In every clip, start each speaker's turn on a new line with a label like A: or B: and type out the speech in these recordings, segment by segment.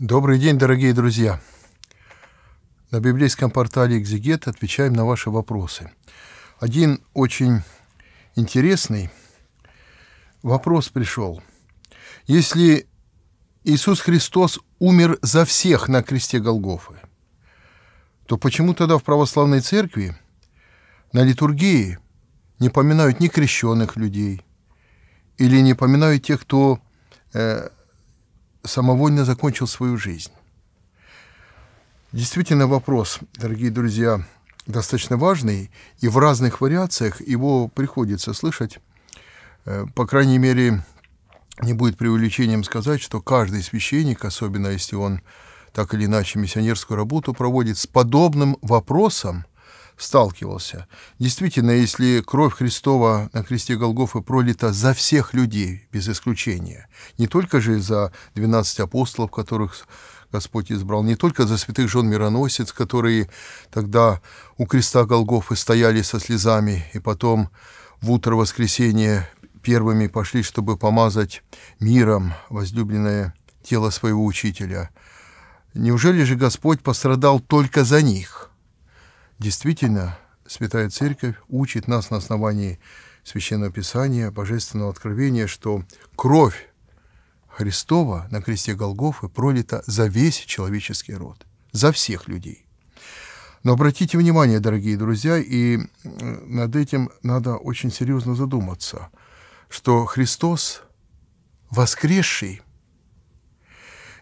A: Добрый день, дорогие друзья! На библейском портале «Экзегет» отвечаем на ваши вопросы. Один очень интересный вопрос пришел. Если Иисус Христос умер за всех на кресте Голгофы, то почему тогда в православной церкви на литургии не поминают ни крещенных людей или не поминают тех, кто э, самовольно закончил свою жизнь. Действительно вопрос, дорогие друзья, достаточно важный, и в разных вариациях его приходится слышать. Э, по крайней мере, не будет преувеличением сказать, что каждый священник, особенно если он так или иначе миссионерскую работу проводит, с подобным вопросом сталкивался. Действительно, если кровь Христова на кресте Голгофы пролита за всех людей, без исключения, не только же за 12 апостолов, которых Господь избрал, не только за святых жен мироносец, которые тогда у креста Голгофы стояли со слезами, и потом в утро воскресенья первыми пошли, чтобы помазать миром возлюбленное тело своего учителя. Неужели же Господь пострадал только за них? Действительно, Святая Церковь учит нас на основании Священного Писания, Божественного Откровения, что кровь Христова на кресте Голгофы пролита за весь человеческий род, за всех людей. Но обратите внимание, дорогие друзья, и над этим надо очень серьезно задуматься, что Христос, воскресший,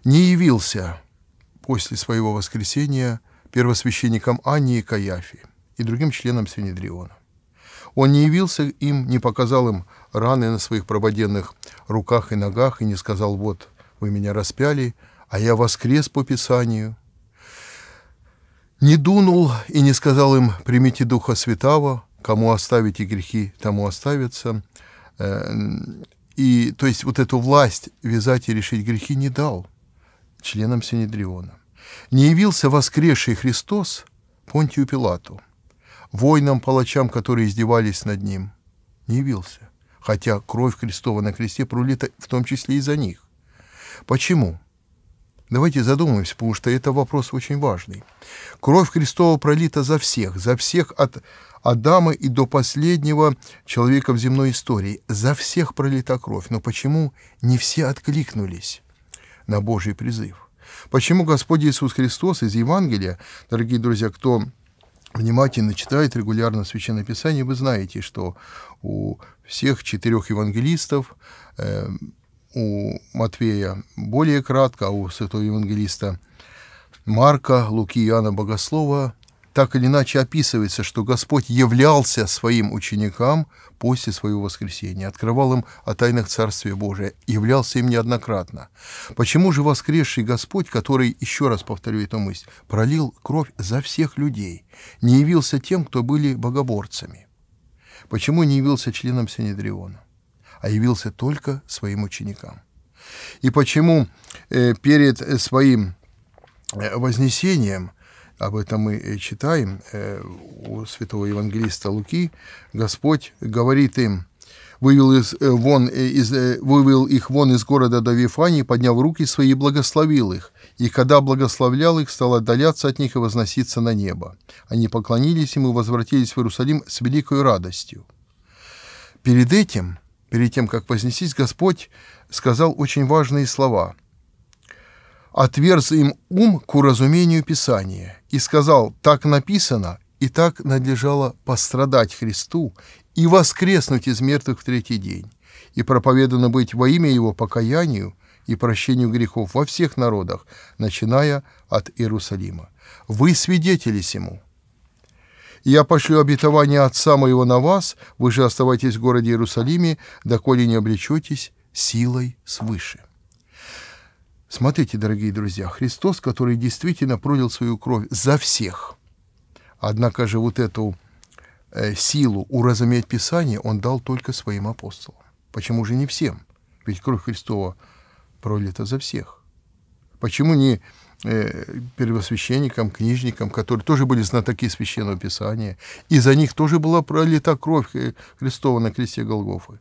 A: не явился после своего воскресения первосвященникам Анне и Каяфе и другим членам Синедриона. Он не явился им, не показал им раны на своих прободенных руках и ногах и не сказал, вот, вы меня распяли, а я воскрес по Писанию. Не дунул и не сказал им, примите Духа Святого, кому оставите грехи, тому оставятся. Э, и, то есть, вот эту власть вязать и решить грехи не дал членам Синедриона не явился воскресший Христос Понтию Пилату, воинам-палачам, которые издевались над ним, не явился, хотя кровь Христова на кресте пролита в том числе и за них. Почему? Давайте задумаемся, потому что это вопрос очень важный. Кровь Христова пролита за всех, за всех от Адама и до последнего человека в земной истории. За всех пролита кровь. Но почему не все откликнулись на Божий призыв? Почему Господь Иисус Христос из Евангелия, дорогие друзья, кто внимательно читает регулярно Священное Писание, вы знаете, что у всех четырех евангелистов, э, у Матвея более кратко, а у святого евангелиста Марка, Луки, Иоанна Богослова так или иначе описывается, что Господь являлся своим ученикам после своего воскресения, открывал им о тайнах Царствия Божия, являлся им неоднократно. Почему же воскресший Господь, который, еще раз повторю эту мысль, пролил кровь за всех людей, не явился тем, кто были богоборцами? Почему не явился членом Синедриона, а явился только своим ученикам? И почему э, перед своим э, вознесением об этом мы читаем э, у святого евангелиста Луки, Господь говорит им, вывел, из, э, вон, э, из, вывел их вон из города до Вифании, подняв руки свои, благословил их. И когда благословлял их, стал отдаляться от них и возноситься на небо. Они поклонились ему и возвратились в Иерусалим с великой радостью. Перед этим, перед тем, как вознесись, Господь сказал очень важные слова – отверз им ум к уразумению Писания и сказал, так написано, и так надлежало пострадать Христу и воскреснуть из мертвых в третий день, и проповедано быть во имя Его покаянию и прощению грехов во всех народах, начиная от Иерусалима. Вы свидетели сему. Я пошлю обетование Отца моего на вас, вы же оставайтесь в городе Иерусалиме, доколе не облечетесь силой свыше. Смотрите, дорогие друзья, Христос, который действительно пролил свою кровь за всех. Однако же вот эту э, силу уразуметь Писание он дал только своим апостолам. Почему же не всем? Ведь кровь Христова пролита за всех. Почему не э, первосвященникам, книжникам, которые тоже были знатоки Священного Писания, и за них тоже была пролита кровь Христова на кресте Голгофы?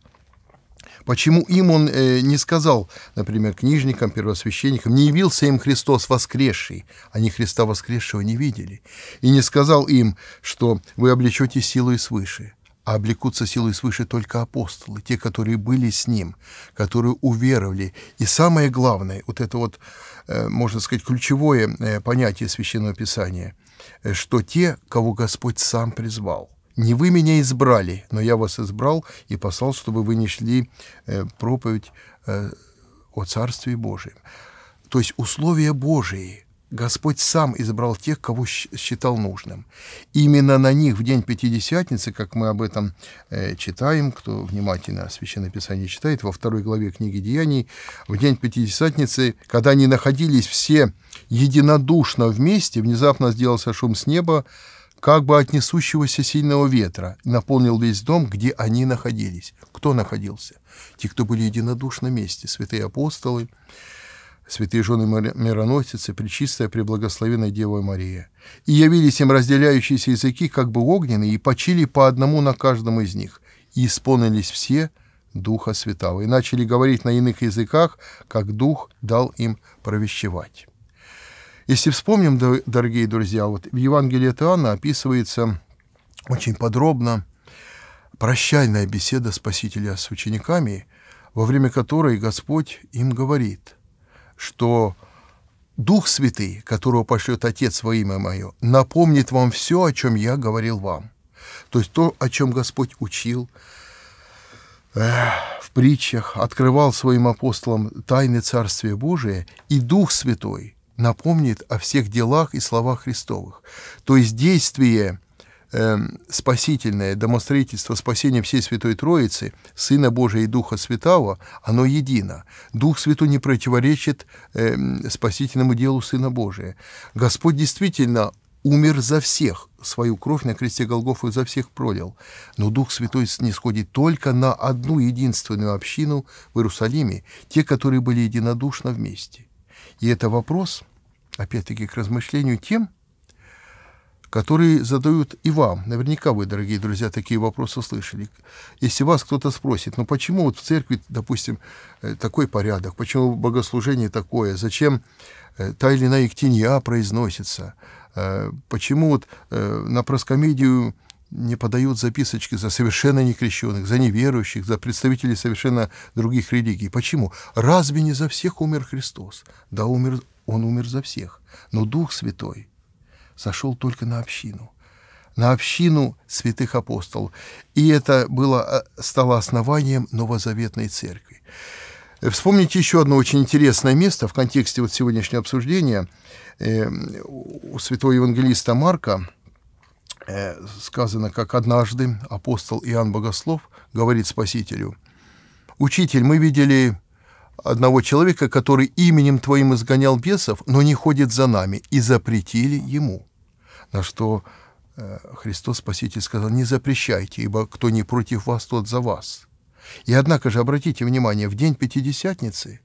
A: Почему им он э, не сказал, например, книжникам, первосвященникам, не явился им Христос воскресший, они Христа воскресшего не видели, и не сказал им, что вы облечете силой свыше, а облекутся силой свыше только апостолы, те, которые были с ним, которые уверовали. И самое главное, вот это вот, э, можно сказать, ключевое э, понятие Священного Писания, э, что те, кого Господь сам призвал, не вы меня избрали, но я вас избрал и послал, чтобы вы несли э, проповедь э, о Царстве Божьем. То есть условия Божии. Господь сам избрал тех, кого считал нужным. Именно на них в день Пятидесятницы, как мы об этом э, читаем, кто внимательно Священное Писание читает, во второй главе книги Деяний, в день Пятидесятницы, когда они находились все единодушно вместе, внезапно сделался шум с неба, как бы от несущегося сильного ветра, наполнил весь дом, где они находились. Кто находился? Те, кто были единодушно вместе, святые апостолы, святые жены мироносицы, Пречистая Преблагословенная Дева Мария. И явились им разделяющиеся языки, как бы огненные, и почили по одному на каждом из них. И исполнились все Духа Святого, и начали говорить на иных языках, как Дух дал им провещевать. Если вспомним, дорогие друзья, вот в Евангелии от Иоанна описывается очень подробно прощальная беседа Спасителя с учениками, во время которой Господь им говорит, что Дух Святый, которого пошлет Отец во имя Мое, напомнит вам все, о чем я говорил вам. То есть то, о чем Господь учил в притчах, открывал своим апостолам тайны Царствия Божия, и Дух Святой – напомнит о всех делах и словах Христовых. То есть действие э, спасительное, домостроительство спасения всей Святой Троицы, Сына Божия и Духа Святого, оно едино. Дух Святой не противоречит э, спасительному делу Сына Божия. Господь действительно умер за всех, свою кровь на кресте Голгофы за всех пролил. Но Дух Святой не сходит только на одну единственную общину в Иерусалиме, те, которые были единодушно вместе. И это вопрос, опять-таки, к размышлению тем, которые задают и вам. Наверняка вы, дорогие друзья, такие вопросы слышали. Если вас кто-то спросит, ну почему вот в церкви, допустим, э, такой порядок, почему богослужение такое, зачем э, та или иная иктинья произносится, э, почему вот на проскомедию не подают записочки за совершенно некрещенных, за неверующих, за представителей совершенно других религий. Почему? Разве не за всех умер Христос? Да, умер, Он умер за всех. Но Дух Святой сошел только на общину, на общину святых апостолов. И это было, э, стало основанием новозаветной церкви. Вспомните еще одно очень интересное место в контексте вот сегодняшнего обсуждения. Э, у святого евангелиста Марка – Э, сказано, как однажды апостол Иоанн Богослов говорит Спасителю, «Учитель, мы видели одного человека, который именем Твоим изгонял бесов, но не ходит за нами, и запретили ему». На что э, Христос Спаситель сказал, «Не запрещайте, ибо кто не против вас, тот за вас». И однако же, обратите внимание, в день Пятидесятницы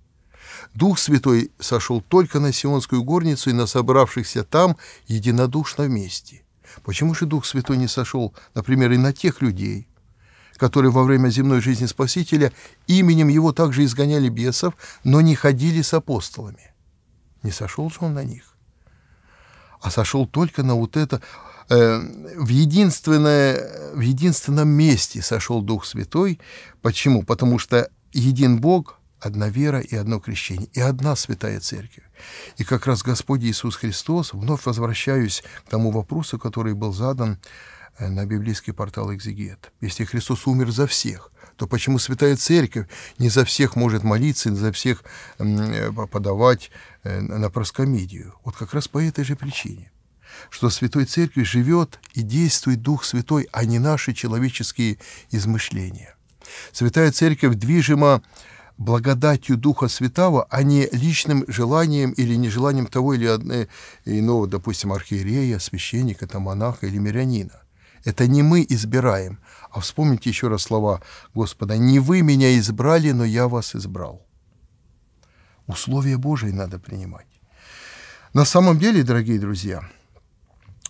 A: Дух Святой сошел только на Сионскую горницу и на собравшихся там единодушно вместе – Почему же Дух Святой не сошел, например, и на тех людей, которые во время земной жизни Спасителя именем Его также изгоняли бесов, но не ходили с апостолами? Не сошел же Он на них, а сошел только на вот это, э, в, единственное, в единственном месте сошел Дух Святой. Почему? Потому что един Бог, одна вера и одно крещение, и одна святая церковь. И как раз Господь Иисус Христос, вновь возвращаюсь к тому вопросу, который был задан на библейский портал «Экзегет». Если Христос умер за всех, то почему Святая Церковь не за всех может молиться, не за всех э, подавать э, на проскомидию? Вот как раз по этой же причине что в Святой Церкви живет и действует Дух Святой, а не наши человеческие измышления. Святая Церковь движима благодатью Духа Святого, а не личным желанием или нежеланием того или иного, допустим, архиерея, священника, там, монаха или мирянина. Это не мы избираем, а вспомните еще раз слова Господа. «Не вы меня избрали, но я вас избрал». Условия Божии надо принимать. На самом деле, дорогие друзья,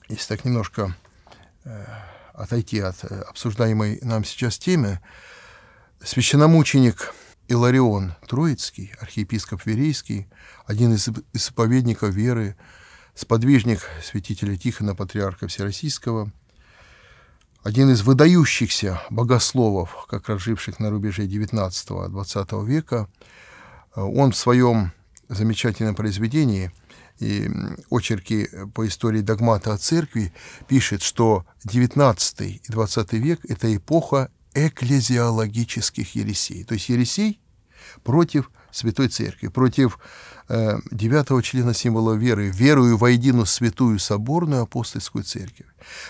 A: если так немножко э, отойти от э, обсуждаемой нам сейчас темы, Священномученик Иларион Троицкий, архиепископ Верейский, один из исповедников веры, сподвижник святителя Тихона, патриарха Всероссийского, один из выдающихся богословов, как разживших на рубеже XIX-XX века, он в своем замечательном произведении и очерки по истории догмата о церкви пишет, что XIX и XX век – это эпоха экклезиологических ересей. То есть ересей против Святой Церкви, против э, девятого члена символа веры, верую во единую святую соборную апостольскую церковь.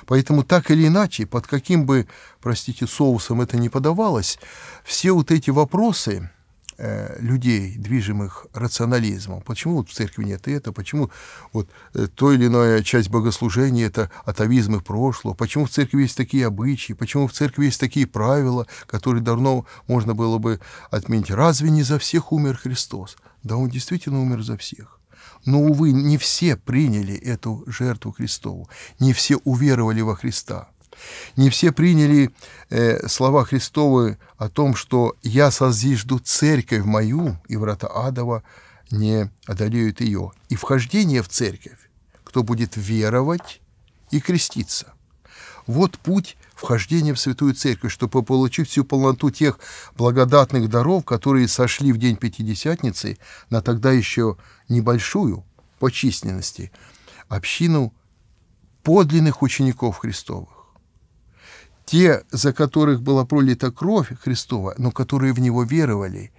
A: Поэтому так или иначе, под каким бы, простите, соусом это ни подавалось, все вот эти вопросы, Э, людей, движимых рационализмом. Почему вот в церкви нет это? Почему вот э, то или иная часть богослужения — это атовизмы прошлого? Почему в церкви есть такие обычаи? Почему в церкви есть такие правила, которые давно можно было бы отменить? Разве не за всех умер Христос? Да, Он действительно умер за всех. Но, увы, не все приняли эту жертву Христову, не все уверовали во Христа. Не все приняли э, слова Христовы о том, что «я созижду церковь мою, и врата адова не одолеют ее». И вхождение в церковь, кто будет веровать и креститься. Вот путь вхождения в Святую Церковь, чтобы получить всю полноту тех благодатных даров, которые сошли в день Пятидесятницы на тогда еще небольшую по численности общину подлинных учеников Христовых те, за которых была пролита кровь Христова, но которые в Него веровали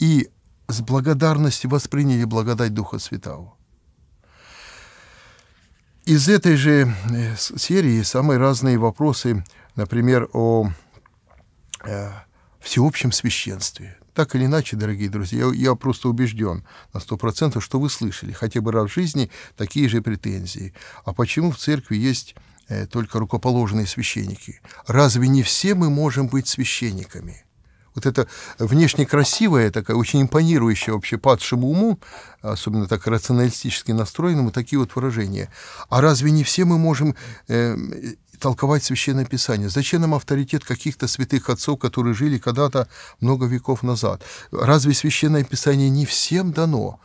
A: и с благодарностью восприняли благодать Духа Святого. Из этой же э, серии самые разные вопросы, например, о э, всеобщем священстве. Так или иначе, дорогие друзья, я, я просто убежден на сто процентов, что вы слышали хотя бы раз в жизни такие же претензии. А почему в церкви есть только рукоположенные священники. Разве не все мы можем быть священниками? Вот это внешне красивое, такая очень импонирующая вообще падшему уму, особенно так рационалистически настроенному, такие вот выражения. А разве не все мы можем э, толковать Священное Писание? Зачем нам авторитет каких-то святых отцов, которые жили когда-то много веков назад? Разве Священное Писание не всем дано?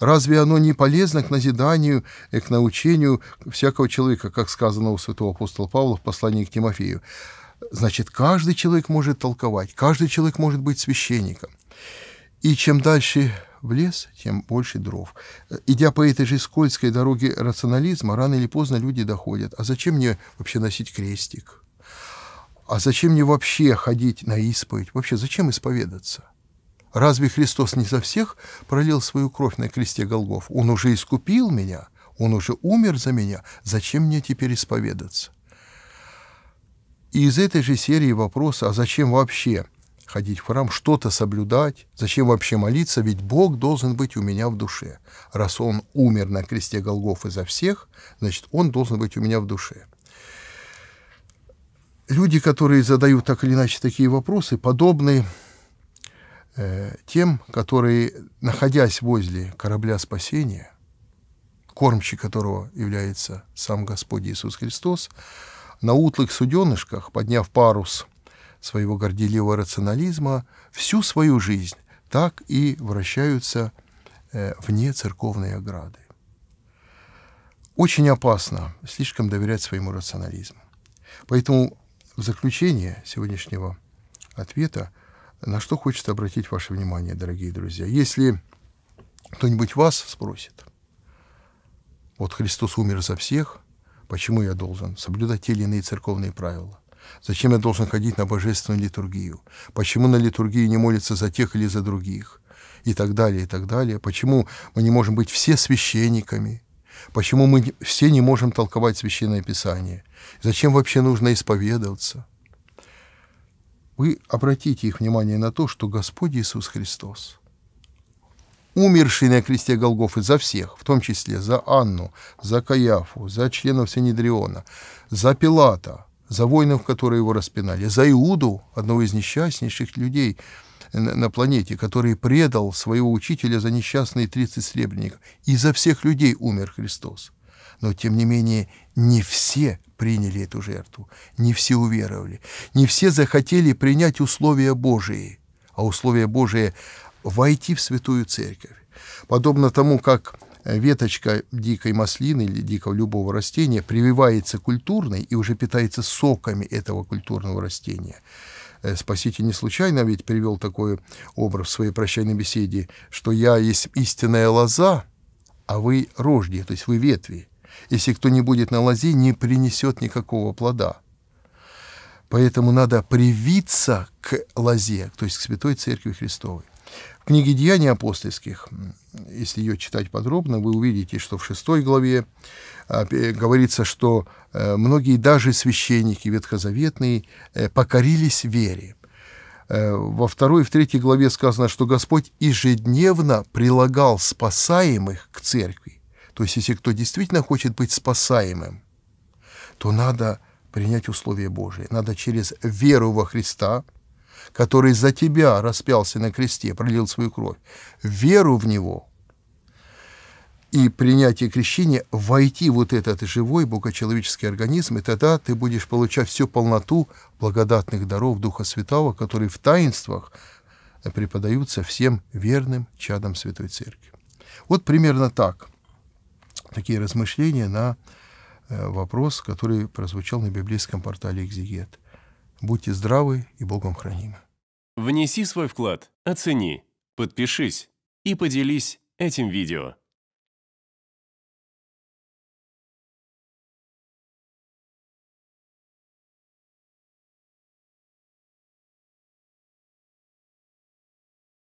A: Разве оно не полезно к назиданию и к научению всякого человека, как сказано у святого апостола Павла в послании к Тимофею? Значит, каждый человек может толковать, каждый человек может быть священником. И чем дальше в лес, тем больше дров. Идя по этой же скользкой дороге рационализма, рано или поздно люди доходят. А зачем мне вообще носить крестик? А зачем мне вообще ходить на исповедь? Вообще, зачем исповедаться? Разве Христос не за всех пролил свою кровь на кресте Голгоф? Он уже искупил меня, он уже умер за меня. Зачем мне теперь исповедаться? И из этой же серии вопроса, а зачем вообще ходить в храм, что-то соблюдать, зачем вообще молиться, ведь Бог должен быть у меня в душе. Раз Он умер на кресте Голгофы за всех, значит, Он должен быть у меня в душе. Люди, которые задают так или иначе такие вопросы, подобны Э, тем, которые, находясь возле корабля спасения, кормчий которого является сам Господь Иисус Христос, на утлых суденышках, подняв парус своего горделивого рационализма, всю свою жизнь так и вращаются э, вне церковной ограды. Очень опасно слишком доверять своему рационализму. Поэтому в заключение сегодняшнего ответа на что хочет обратить ваше внимание, дорогие друзья? Если кто-нибудь вас спросит, вот Христос умер за всех, почему я должен соблюдать те или иные церковные правила? Зачем я должен ходить на божественную литургию? Почему на литургии не молятся за тех или за других? И так далее, и так далее. Почему мы не можем быть все священниками? Почему мы все не можем толковать Священное Писание? Зачем вообще нужно исповедоваться? Вы обратите их внимание на то, что Господь Иисус Христос, умерший на кресте Голгофы за всех, в том числе за Анну, за Каяфу, за членов Синедриона, за Пилата, за воинов, которые его распинали, за Иуду, одного из несчастнейших людей на планете, который предал своего учителя за несчастные 30 сребреников. И за всех людей умер Христос. Но, тем не менее, не все приняли эту жертву, не все уверовали, не все захотели принять условия Божии. а условие Божие – войти в святую церковь. Подобно тому, как веточка дикой маслины или дикого любого растения прививается культурной и уже питается соками этого культурного растения. Э, Спаситель не случайно ведь привел такой образ в своей прощальной беседе, что «я есть истинная лоза, а вы рожди, то есть вы ветви. Если кто не будет на лозе, не принесет никакого плода». Поэтому надо привиться к лозе, то есть к Святой Церкви Христовой. В книге «Деяний апостольских», если ее читать подробно, вы увидите, что в шестой главе а, говорится, что э, многие даже священники ветхозаветные э, покорились вере. Э, во второй и в третьей главе сказано, что Господь ежедневно прилагал спасаемых к церкви. То есть, если кто действительно хочет быть спасаемым, то надо принять условия Божие. Надо через веру во Христа – который за тебя распялся на кресте, пролил свою кровь, веру в Него и принятие крещения, войти в вот этот живой богочеловеческий организм, и тогда ты будешь получать всю полноту благодатных даров Духа Святого, которые в таинствах преподаются всем верным чадам Святой Церкви. Вот примерно так. Такие размышления на э, вопрос, который прозвучал на библейском портале «Экзегет». Будьте здравы и Богом хранимы.
B: Внеси свой вклад, оцени, подпишись и поделись этим видео.